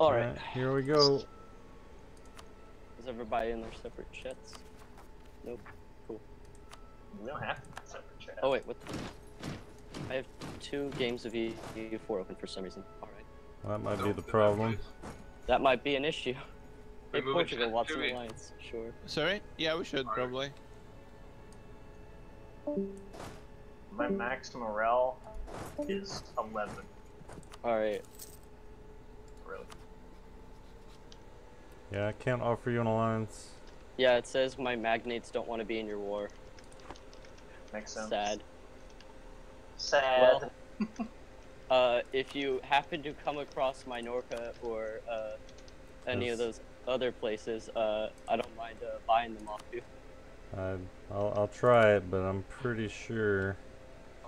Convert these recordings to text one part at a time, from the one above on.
Alright. Here we go. Is everybody in their separate chats? Nope. Cool. We don't have separate chat. Oh wait, what the? I have two games of E- EU4 open for some reason. Alright. That might be the problem. That might be an issue. Hey, Portugal, chat, Watson do it. Alliance, sure. Sorry? Yeah, we should probably. My max morale is 11. Alright. Really. Yeah, I can't offer you an alliance. Yeah, it says my magnates don't want to be in your war. Makes sense. Sad. Sad. Well, uh, if you happen to come across Minorca or uh, any of those other places, uh, I don't mind uh, buying them off you. I, I'll, I'll try it, but I'm pretty sure.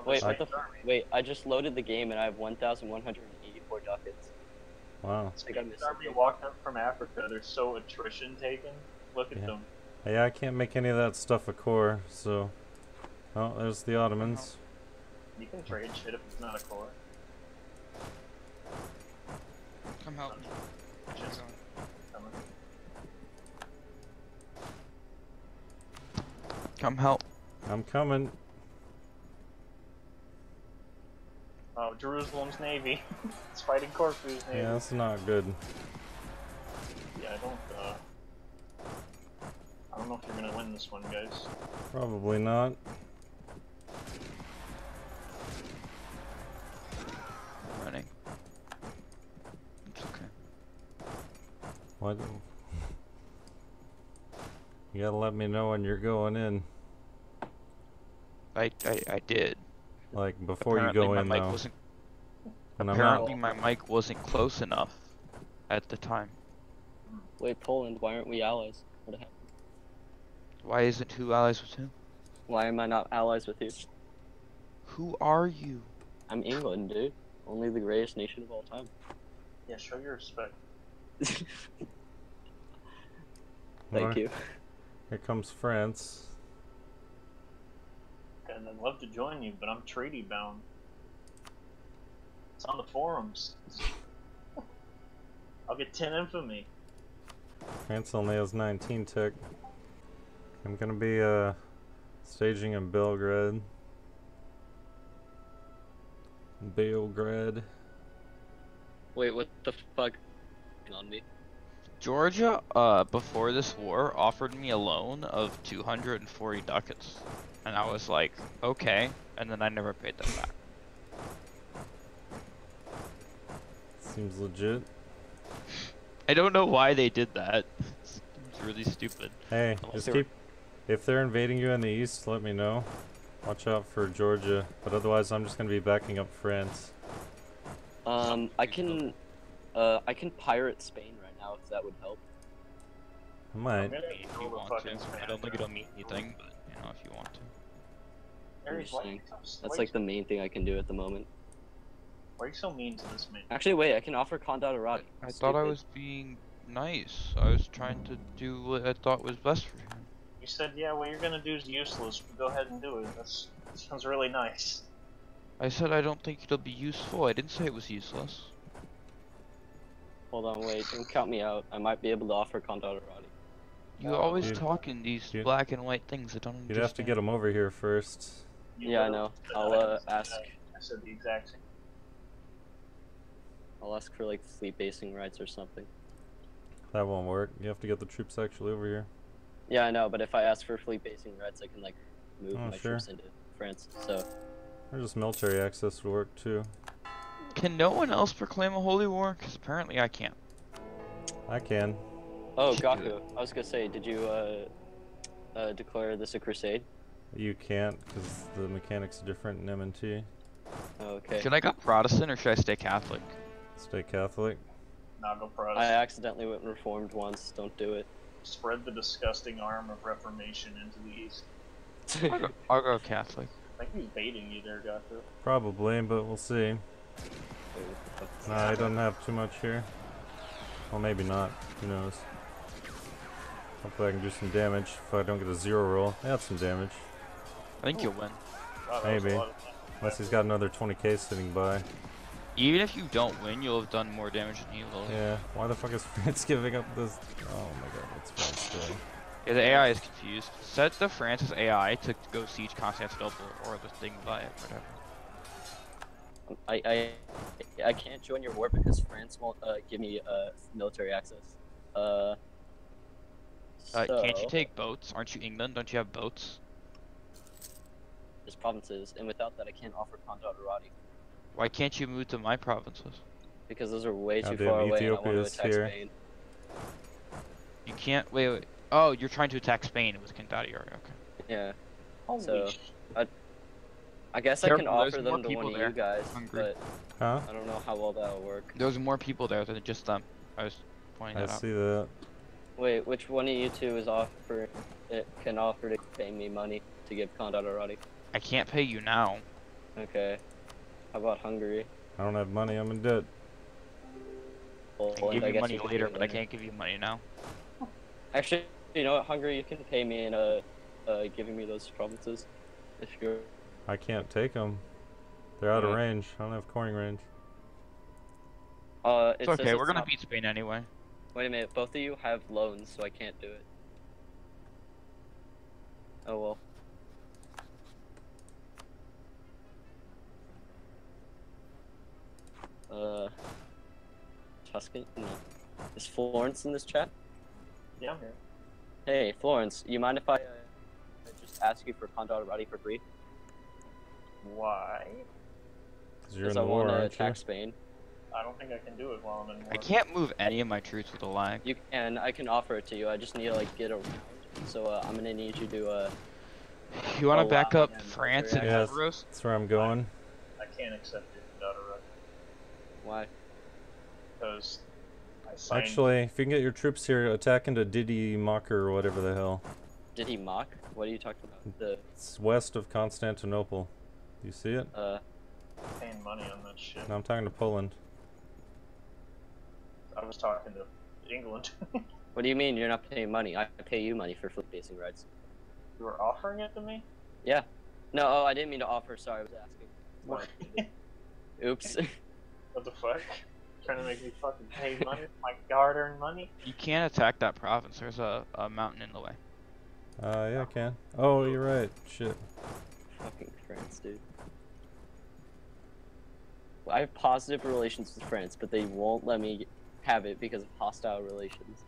Wait, I- what the? F- wait, I just loaded the game and I have 1,184 ducats. Wow. I think I missed Army something. walked up from Africa. They're so attrition taken. Look at Yeah. them. Yeah, I can't make any of that stuff a core, so. Oh, there's the Ottomans. Uh-huh. You can trade shit if it's not a core. Come help me. Just coming. Come help. I'm coming. Oh, Jerusalem's navy. it's fighting Corfu's navy. Yeah, that's not good. Yeah, I don't. Uh, I don't know if you're gonna win this one, guys. Probably not. Running. It's okay. What? You gotta let me know when you're going in. I, I, I did. Like, before you go in, though. wasn't When I'm not. apparently my mic wasn't close enough at the time. Wait, Poland, why aren't we allies? What happened? Why isn't who allies with who? Why am I not allies with you? Who are you? I'm England, dude. Only the greatest nation of all time. Yeah, show your respect. Thank Alright, you. Here comes France. And I'd love to join you, but I'm treaty bound. It's on the forums. I'll get 10 infamy. France only has 19 tick. I'm gonna be uh staging in Belgrade. Belgrade. Wait, what the fuck on me? Georgia, uh, before this war, offered me a loan of 240 ducats. And I was like, okay. And then I never paid them back. Seems legit. I don't know why they did that. It's really stupid. Hey, Unless just they were- keep. If they're invading you in the east, let me know. Watch out for Georgia, but otherwise, I'm just gonna be backing up France. Um, I can, uh, I can pirate Spain right now if that would help. I might. gonna If you want to. I don't think it'll mean anything, but, you know, if you want to. Aries, why are you Interesting. That's like the main thing I can do at the moment. Why are you so mean to this man? Actually, wait, I can offer Condottirati. I thought I was being nice. I was trying to do what I thought was best for him. You said, yeah, what you're gonna do is useless, but go ahead and do it. That's, that sounds really nice. I said I don't think it'll be useful. I didn't say it was useless. Hold on, wait, don't count me out. I might be able to offer Condottirati. You always You'd- talk in these you'd- black and white things. I don't You'd have to get them over here first. Yeah, I know. I'll uh, ask. I said the exact same. I'll ask for like fleet basing rights or something. That won't work. You have to get the troops actually over here. Yeah, I know, but if I ask for fleet basing rights, I can like move Oh, my sure. troops into France. So Or just military access would work too. Can no one else proclaim a holy war? Because apparently I can't. I can. Oh, Should Gaku. I was gonna say, did you uh, uh, declare this a crusade? You can't because the mechanics are different in M&T. Okay. Should I go Protestant or should I stay Catholic? Stay Catholic. Nago I Protestant. I accidentally went reformed once. Don't do it. Spread the disgusting arm of Reformation into the East. I'll go, I'll go Catholic. I think he's baiting you there, Gaku. Probably, but we'll see. Wait, what the fuck? Nah, I don't have too much here. Well, maybe not. Who knows? Hopefully I can do some damage if I don't get a zero roll. I have some damage. I think you'll win. Wow, that was a Maybe. Unless he's got another 20k sitting by. Even if you don't win, you'll have done more damage than he will. Yeah, why the fuck is France giving up this? Oh my god, what's France doing? Yeah, the AI is confused. Set the France's AI to go siege Constantinople or the thing by it, whatever. I I I can't join your war because France won't uh, give me uh, military access. Uh. Uh, can't you take boats? Aren't you England? Don't you have boats? There's provinces, and without that, I can't offer Condottirati Why can't you move to my provinces? because those are way too Goddamn, far away. and I want to Ethiopia's attack here. Spain. You can't. Wait, wait. Oh, you're trying to attack Spain with Kandahari. Okay. Yeah, Holy So- sh- I guess I can offer them to people one of there. you guys, Hungary. but Huh? I don't know how well that'll work. There's more people there than just them. I was pointing I that out. see that. Wait, which one of you two is offer it can offer to pay me money to give Condottirati? I can't pay you now. Okay. How about Hungary? I don't have money. I'm in debt. Well, I can give I you guess money can later, do it but I can't give you money now. Actually, you know what, Hungary, you can pay me in uh, uh, giving me those provinces, if you're. I can't take them. They're out of range. I don't have coring range. Uh, it It's okay. We're it's gonna not- beat Spain anyway. Wait a minute, both of you have loans, so I can't do it. Oh well. Uh, Tuscan? No. Is Florence in this chat? yeah, I'm here. Hey, Florence, you mind if I uh, just ask you for Condottirati for free? Why? Cause you're in I the war, want to attack? Spain. I don't think I can do it while I'm in war. I can't move any of my troops with a lag. You can. I can offer it to you. I just need to like get around. So uh, I'm gonna need you to. Uh, You want to back up France military and access. Barbaros? That's where I'm going. I can't accept it, Dotterati, why? because I signed. Actually, if you can get your troops here, attack into Didi Mocker or whatever the hell. Did he mock? What are you talking about? The It's west of Constantinople. Do you see it? uh. paying money on that shit. No, I'm talking to Poland. I was talking to England. What do you mean you're not paying money? I pay you money for fleet basing rights. you were offering it to me? Yeah. No, oh, I didn't mean to offer. Sorry, I was asking. What? Oops. what the fuck? Trying to make me fucking pay money? My hard-earned money? You can't attack that province. There's a, a mountain in the way. Uh, yeah, I can. Oh, you're right. Shit. Fucking France, dude. I have positive relations with France, but they won't let me have it because of hostile relations.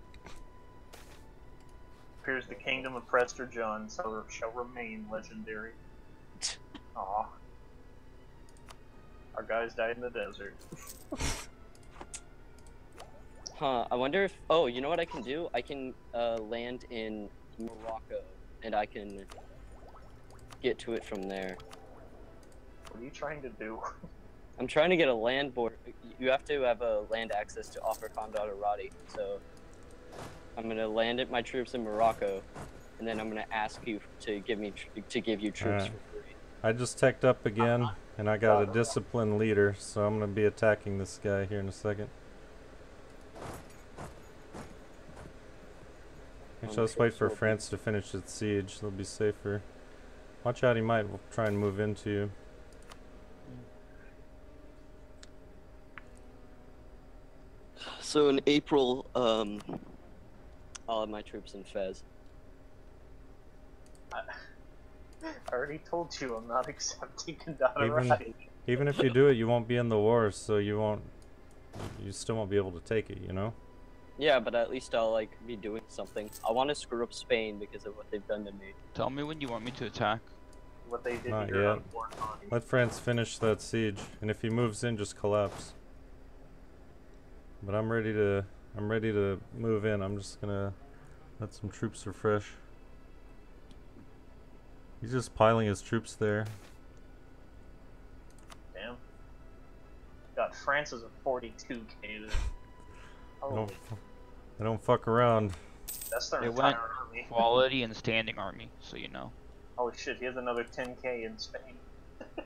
Appears the kingdom of Prester John shall, shall remain legendary. Aw. Our guys died in the desert. Huh, I wonder if. Oh, you know what I can do? I can uh, land in Morocco, and I can get to it from there. What are you trying to do? I'm trying to get a land border. You have to have a land access to offer Condottirati, so I'm gonna land it my troops in Morocco, and then I'm gonna ask you to give me to give you troops Alright. for free. I just teched up again, and I got a disciplined leader, so I'm gonna be attacking this guy here in a second. Actually, let's wait for France to finish its siege. They'll be safer. Watch out, he might try and move into you. So in April, um, I'll have my troops in Fez. I already told you I'm not accepting Condottirati. Even if you do it, you won't be in the war, so you won't. You still won't be able to take it, you know? Yeah, but at least I'll like be doing something. I want to screw up Spain because of what they've done to me. Tell me when you want me to attack. What they did Not here yet. on Fort Let France finish that siege, and if he moves in, just collapse. But I'm ready to. I'm ready to move in. I'm just gonna let some troops refresh. He's just piling his troops there. Damn. Got France's at 42k there. I don't, I don't fuck around. that's their It entire went army. Quality and standing army, so you know. Holy shit, he has another 10k in Spain.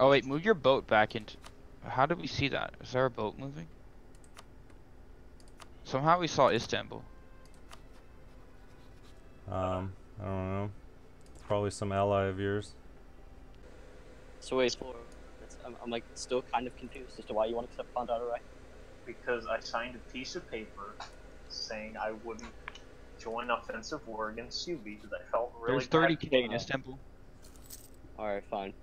Oh wait, move your boat back into. How did we see that? Is there a boat moving? Somehow we saw Istanbul. Um, I don't know. Probably some ally of yours. So wait, for I'm, I'm like still kind of confused as to why you want to accept Condado right. Because I signed a piece of paper saying I wouldn't join offensive war against you because I felt really There's 30k in. Istanbul. All right, fine.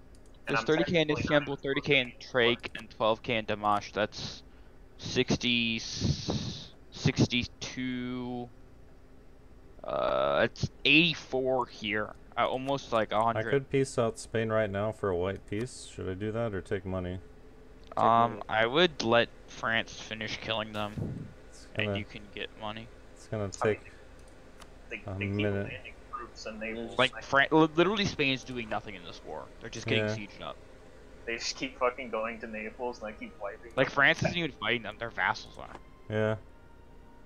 And There's 30k in technically not Istanbul, 30k in Thrace, and 12k in Damash. That's 60, 62. Uh, it's 84 here. Uh, almost like I 100. could piece out Spain right now for a white piece. Should I do that or take money? Um, money. I would let France finish killing them, and gonna, you can get money. it's gonna I mean, take. They, a minute. landing troops and they will Like, like, Fran- literally, Spain's doing nothing in this war. They're just getting Yeah. sieged up. they just keep fucking going to Naples and I keep wiping. Like, them. France isn't even fighting them. Their vassals are. Yeah.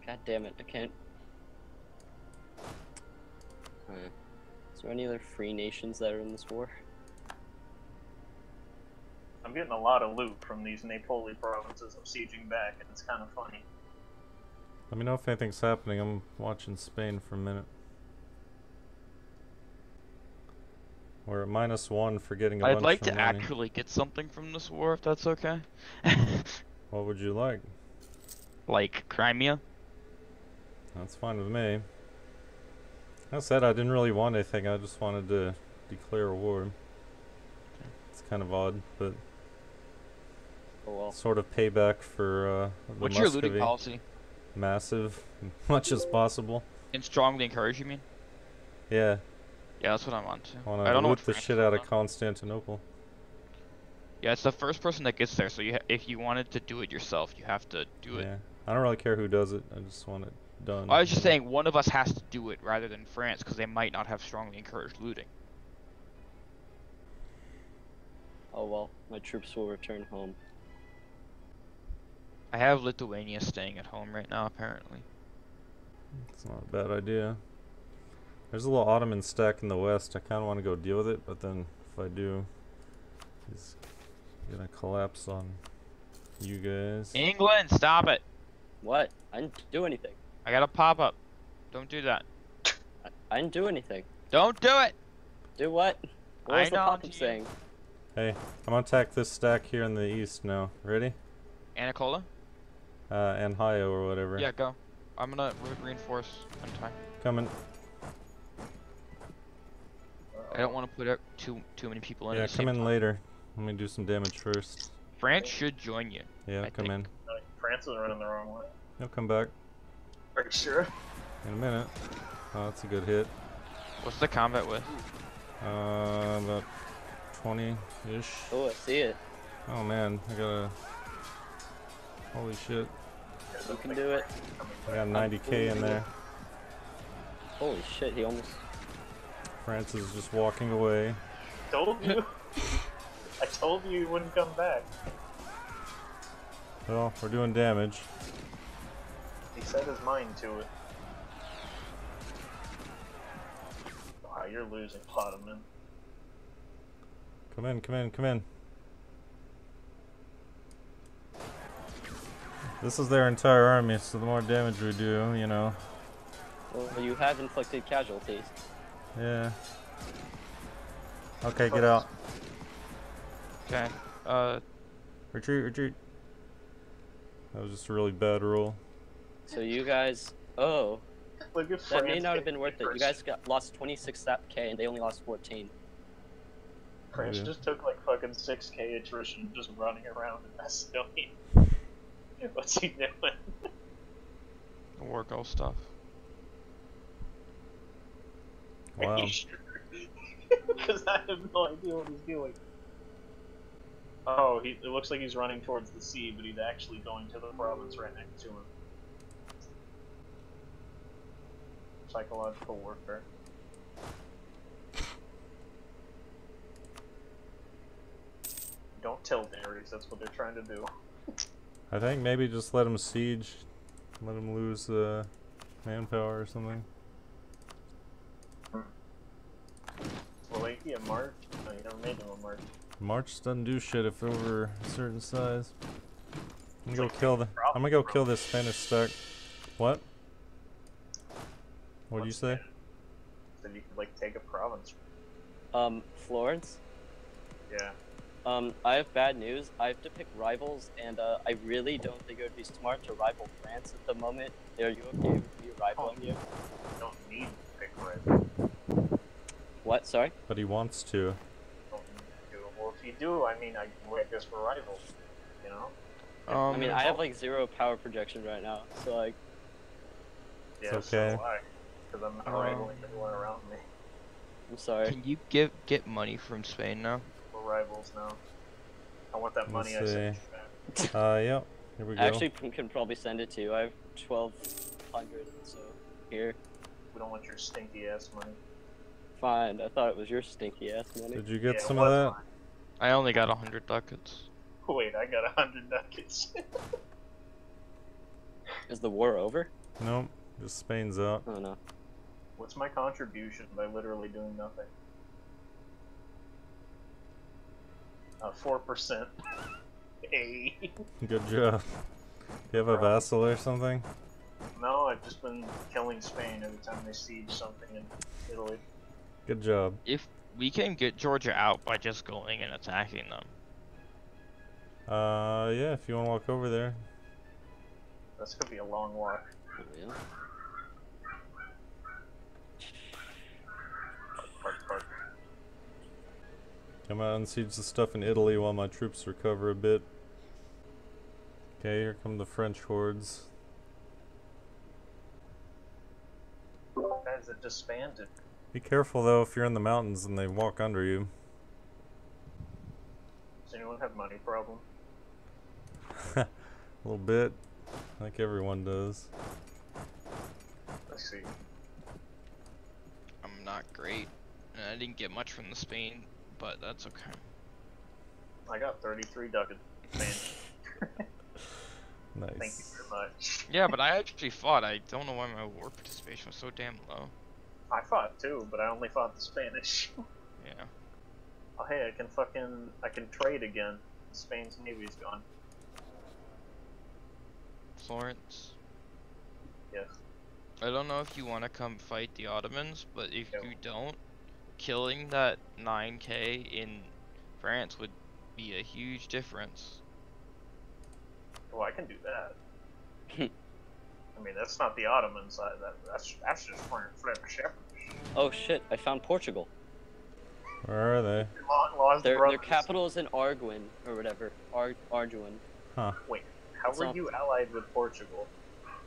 God damn it, I can't. Is there any other free nations that are in this war? I'm getting a lot of loot from these Napoli provinces I'm sieging back, and it's kind of funny. Let me know if anything's happening. I'm watching Spain for a minute. We're at minus one for getting a I'd like to money. actually get something from this war, if that's okay. What would you like? like Crimea. That's fine with me. I said I didn't really want anything. I just wanted to declare a war. It's kind of odd, but Oh well. sort of payback for uh, What's your looting policy? Massive, much as possible. And strongly encourage, you mean? Yeah, Yeah, that's what I'm on to. I want I to don't loot what the shit out of. Constantinople. Yeah, it's the first person that gets there. So you, ha- if you wanted to do it yourself, you have to do it. Yeah, I don't really care who does it. I just want it done. I was just saying one of us has to do it rather than France because they might not have strongly encouraged looting. Oh well. My troops will return home. I have Lithuania staying at home right now, apparently. It's not a bad idea. There's a little Ottoman stack in the west. I kind of want to go deal with it, but then if I do, he's gonna collapse on you guys. England, stop it! What? I didn't do anything. I got a pop up. Don't do that. I, I didn't do anything. Don't do it! Do what? What I was the pop-up saying? Hey, I'm gonna attack this stack here in the east now. Ready? Anacola? Uh, Anhio or whatever. Yeah, go. I'm gonna re- reinforce on time. Coming. I don't want to put up too too many people in. Yeah, at the come same in time. later. Let me do some damage first. France should join you. Yeah, I come think. in. France is running the wrong way. He'll come back Are you sure? in a minute. Oh, that's a good hit. What's the combat with? Uh, about 20-ish. Oh, I see it. Oh man, I got a. Holy shit! You can do it. I got 90k in there. Holy shit, he almost. France is just walking away. Told you. I told you he wouldn't come back. Well, we're doing damage. He set his mind to it. Wow, you're losing Ottoman. Come in, come in, come in. This is their entire army, so the more damage we do, you know. Well, you have inflicted casualties. Yeah. Okay, get out. Okay. Uh, Retreat, retreat. That was just a really bad roll. So you guys. Oh, that may not have been worth it. You guys got lost 26k and they only lost 14. France Yeah. just took like fucking 6k attrition just running around in Macedonia. What's he doing? the war goal stuff. Are Wow. Because I have no idea what he's doing. Oh, he, it looks like he's running towards the sea, but he's actually going to the province right next to him. Psychological warfare. Don't tell Darius, that's what they're trying to do. I think maybe just let him siege. Let him lose uh, manpower or something. March? No, you never made them a march. March doesn't do shit if they're over a certain size. I'm gonna like go kill the. I'm gonna go kill this Spanish stack. What? What'd you say? that? Said you could like take a province. Um, Florence. Yeah. Um, I have bad news. I have to pick rivals, and uh, I really don't think it would be smart to rival France at the moment. Are you okay with me rivaling you? You don't need to pick red. What? Sorry. But he wants to. Don't need to do it. Well, if you do, I mean, I, I guess we're rivals. You know? Um, I mean, I have like zero power projection right now, so like, Yeah, It's okay. do I. Because I'm not Um, rivaling anyone around me. I'm sorry. Can you give get money from Spain now? We're rivals now. I want that Let's money I sent see. you. Uh, yep. Here we go. I actually can probably send it to you. I have 1200, so here. We don't want your stinky ass money. Fine. I thought it was your stinky ass money. Did you get Yeah, some of that? mine. I only got a hundred ducats. Wait, I got a hundred ducats. Is the war over? Nope. Just Spain's out. Oh no. What's my contribution by literally doing nothing? Uh, four percent. Hey. Good job. Do You have a vassal or something? No, I've just been killing Spain every time they siege something in Italy. Good job. If we can get Georgia out by just going and attacking them. Uh, yeah, if you want to walk over there. That's gonna be a long walk. Oh, yeah. Park, park. Come out and siege the stuff in Italy while my troops recover a bit. Okay, here come the French hordes. Guys, it disbanded. Be careful though if you're in the mountains and they walk under you. Does anyone have money problem? a little bit. Like everyone does. Let's see. I'm not great, and I didn't get much from the Spain, but that's okay. I got 33 ducats. Man, Nice. thank you very much. Yeah, but I actually fought. I don't know why my war participation was so damn low. I fought too, but I only fought the Spanish. Yeah. oh hey, I can fucking I can trade again. Spain's navy's gone. Florence. Yes. I don't know if you want to come fight the Ottomans, but if No. you don't, killing that 9k in France would be a huge difference. Well, I can do that. I mean, that's not the Ottomans. I, that, that's that's just French shepherds. Oh shit! I found Portugal. Where are they? Long Their their capital is in Arguin or whatever. Ar Arduin. Wait, how were So- you allied with Portugal?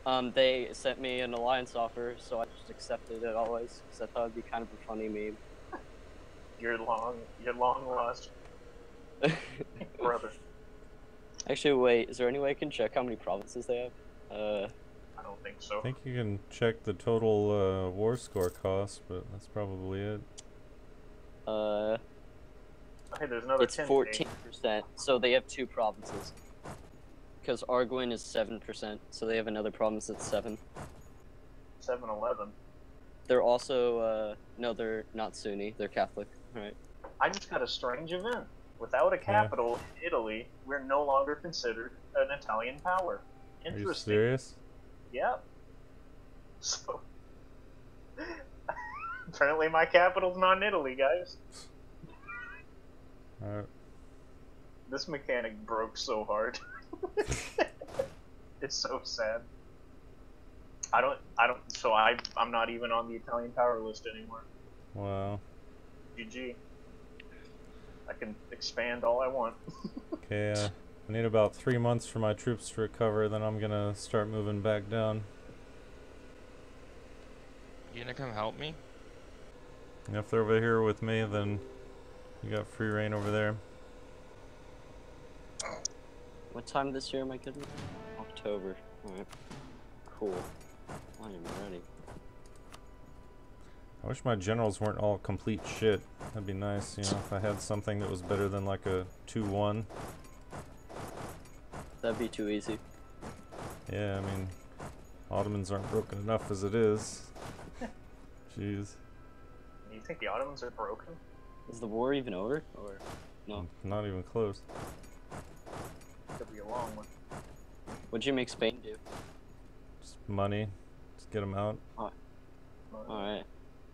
Um, they sent me an alliance offer, so I just accepted it always because I thought it'd be kind of a funny meme. Your long, your long lost brother. Actually, wait. Is there any way I can check how many provinces they have? Uh, I don't think so. I think you can check the total uh, war score cost, but that's probably it. uh, Okay, there's another it's 10 fourteen percent. So they have two provinces. Because Arguin is seven percent, so they have another province that's seven. 7 Eleven. They're also uh, no, they're not Sunni. They're Catholic. Right. I just got a strange event. Without a capital in Italy, we're no longer considered an Italian power. Are you Interesting. serious? Yep. So apparently my capital's not in Italy, guys. Alright. This mechanic broke so hard. it's so sad. I don't I don't so I I'm not even on the Italian power list anymore. Wow. GG. I can expand all I want. Okay, uh, I need about three months for my troops to recover, then I'm gonna start moving back down. You gonna come help me? If they're over here with me, then you got free reign over there. What time this year am I getting? October. Alright. Cool. I am ready. I wish my generals weren't all complete shit. That'd be nice, you know, if I had something that was better than like a 2-1. That'd be too easy. Yeah, I mean, Ottomans aren't broken enough as it is. Jeez. You think the Ottomans are broken? Is the war even over? Or no? Not even close. Could be a long one. What'd you make Spain do? Just money. Just get them out. Uh, Alright.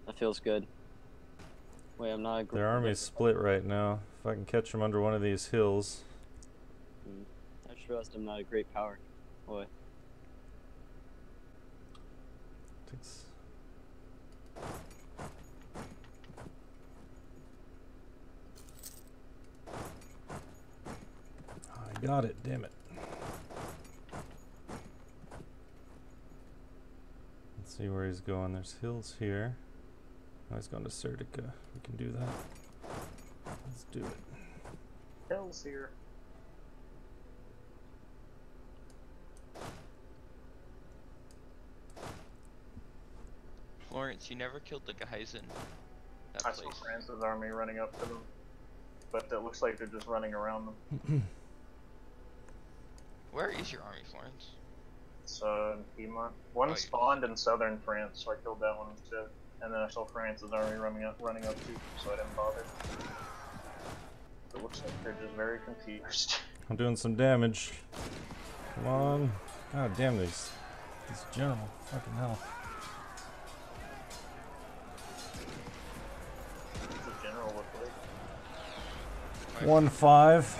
That feels good. Wait, I'm not a Their army's split right now. If I can catch them under one of these hills. I trust I'm not a great power. Boy. Takes... I got it, damn it. Let's see where he's going. There's hills here. Oh, he's going to Serdica. We can do that. Let's do it. Hell's here. Florence, you never killed the guys in that I place. saw France's army running up to them, but it looks like they're just running around them. Where is your army, Florence? It's uh, in Piedmont. One Oh, you- spawned in southern France, so I killed that one instead. And then I saw France's army running up, running up too, so I didn't bother. It looks like they're just very confused. I'm doing some damage. Come on. God damn these. This general. Fucking hell. One five.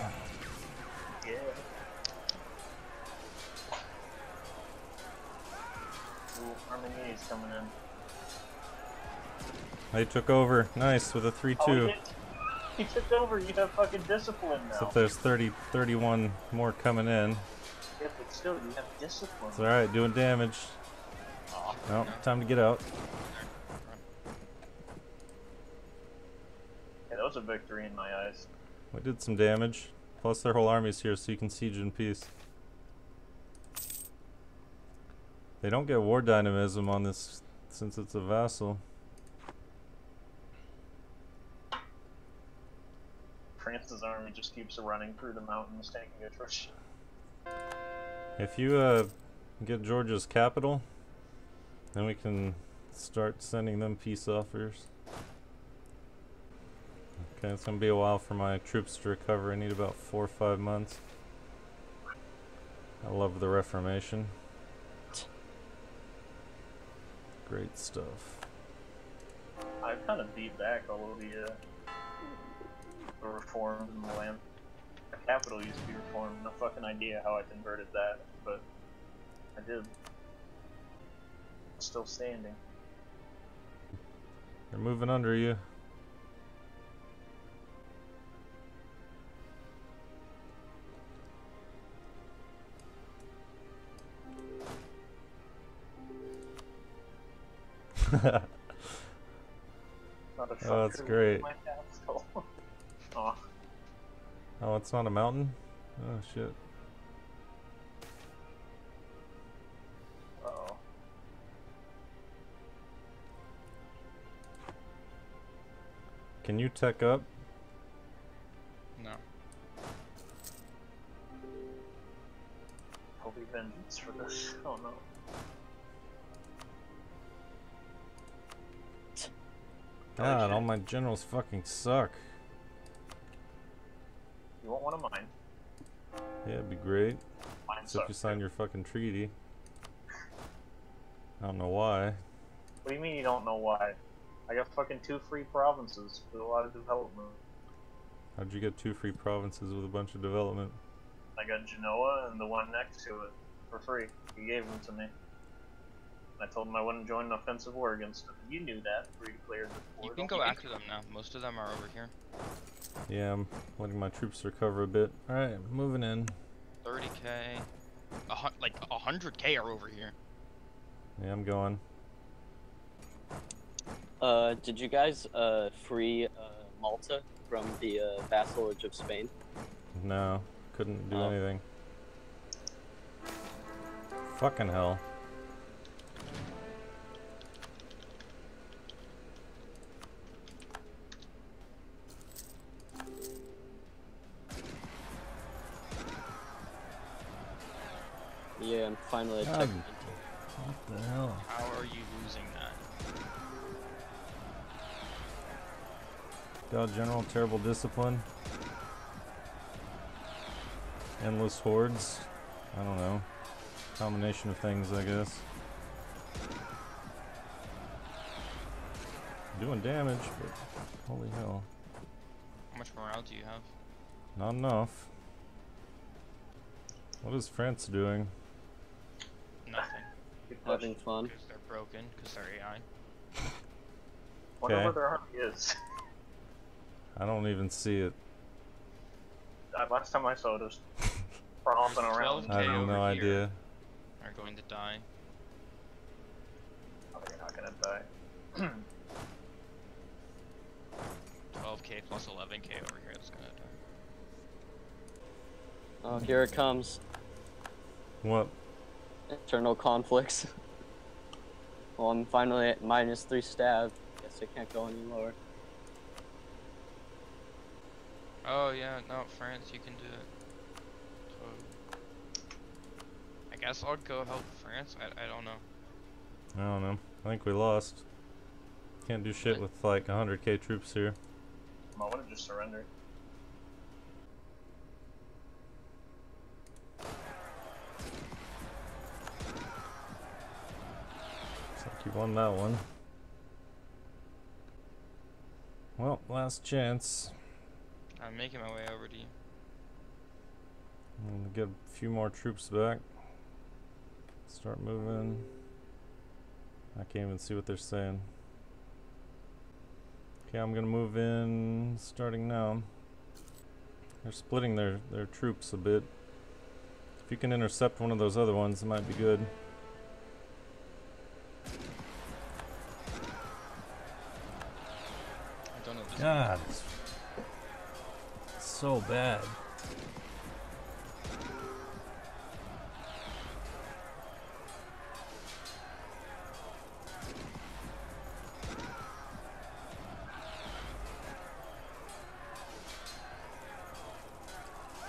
Yeah. Ooh, coming in. They took over. Nice with a 3 Oh, 2. he, he took over. You have fucking discipline now. Except there's 30, 31 more coming in. Yeah, but still, you have discipline. It's alright, doing damage. Aw. No, time to get out. Yeah, that was a victory in my eyes. We did some damage. Plus their whole army's here so you can siege in peace. They don't get war dynamism on this since it's a vassal. France's army just keeps running through the mountains, taking attrition. If you uh, get Georgia's capital, then we can start sending them peace offers. Okay, it's gonna be a while for my troops to recover. I need about four or five months. I love the Reformation. Great stuff. I've kind of beat back all of the, uh, the reforms in the land. The capital used to be reformed. No fucking idea how I converted that, but I did. Still standing. They're moving under you. Oh, that's great. leaving My capital. Oh, oh, it's not a mountain? Oh shit. Uh-oh. Can you tech up? No. Holy vengeance for this. Oh no. God, shit. all my generals fucking suck. You want one of mine? Yeah, it'd be great. Mine Except you sucks. signed your fucking treaty. I don't know why. What do you mean you don't know why? I got fucking two free provinces with a lot of development. How'd you get two free provinces with a bunch of development? I got Genoa and the one next to it for free. He gave them to me. I told him I wouldn't join an offensive war against him. You knew that. Free declared the You can go you after them now. Most of them are over here. Yeah, I'm letting my troops recover a bit. Alright, moving in. 30k. A hun- like 100k are over here. Yeah, I'm going. Uh, did you guys uh free uh Malta from the uh, vassalage of Spain? No, couldn't do Oh. anything. Fucking hell. Finally God. technical. What the hell? How are you losing that? God, General, terrible discipline. Endless hordes. I don't know. Combination of things, I guess. Doing damage, but holy hell. How much morale do you have? Not enough. What is France doing? Nothing. Good Having fun. Because they're broken, because they're AI. Wonder Okay. where their army is. I don't even see it. Uh, Last time I saw it, it was romping around. 12K I have no idea. Are going to die. Oh, you're not gonna die. 12k plus 11k over here is gonna die. Oh, here it comes. What? Internal conflicts. well, I'm finally at minus three stab. Guess I can't go any lower. Oh yeah, no, France, you can do it. So, I guess I'll go help France. I, I don't know. I don't know. I think we lost. Can't do shit with like 100k troops here. I want to just surrender. You won that one. Well, last chance. I'm making my way over to you. I'm gonna get a few more troops back. Start moving. I can't even see what they're saying. Okay, I'm gonna move in starting now. They're splitting their, their troops a bit. If you can intercept one of those other ones, it might be good. God, it's so bad.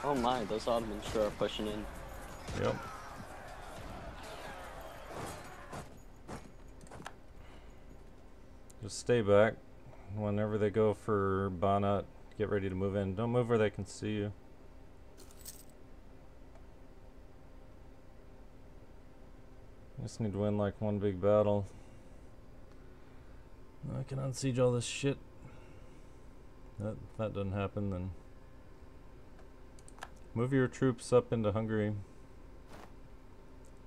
Oh my, those Ottomans sure are pushing in. Yep. Just stay back. Whenever they go for Banat, get ready to move in. Don't move where they can see you. Just need to win like one big battle. I can unsiege all this shit. That if that doesn't happen, then move your troops up into Hungary,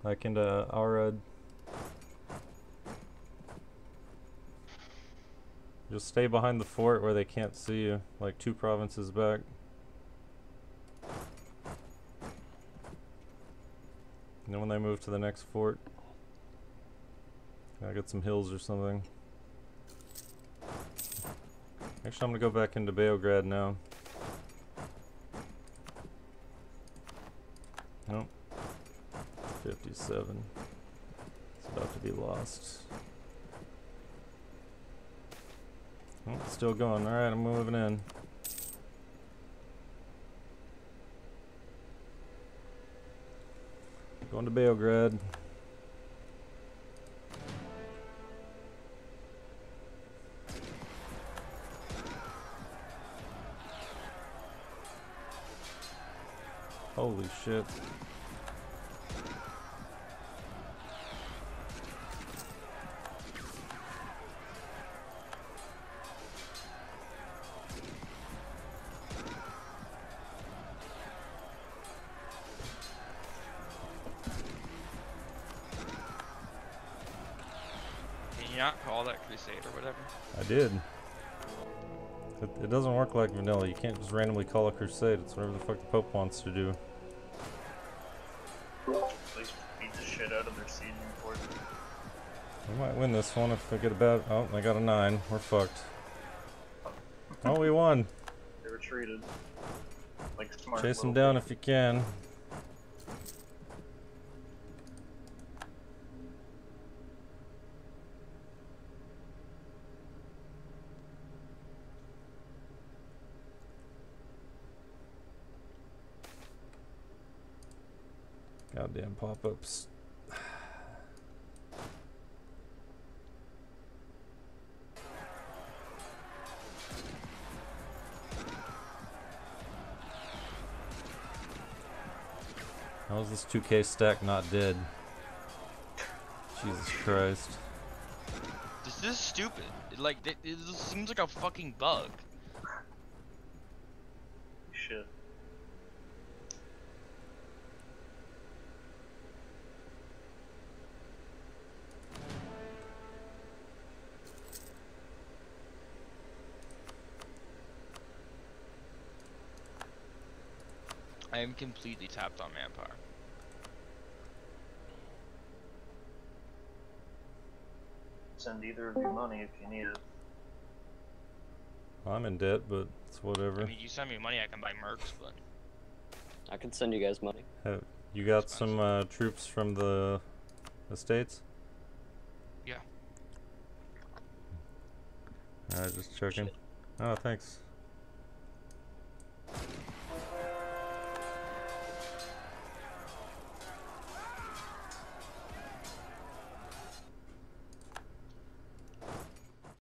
like into Arad. Just stay behind the fort where they can't see you, like two provinces back. And then when they move to the next fort, I got some hills or something. Actually, I'm gonna go back into Beograd now. Nope. 57. It's about to be lost. Oh, still going. Alright, I'm moving in. Going to Beograd. Holy shit. I did. It, it doesn't work like vanilla. You can't just randomly call a crusade. It's whatever the fuck the Pope wants to do. At beat the shit out of their sieging force. We might win this one if I get a about. Oh, I got a nine. We're fucked. Oh, we won. They retreated. Like smart. Chase them down if you can. Goddamn pop-ups. How is this 2k stack not dead? Jesus Christ. This this is stupid. Like, it, it just seems like a fucking bug. Shit. Am completely tapped on manpower. Send either of you money if you need it. I'm in debt, but it's whatever. I mean, you send me money, I can buy mercs, but I can send you guys money. Have, you got some uh, troops from the the states? Yeah. Alright, just checking. Oh, thanks.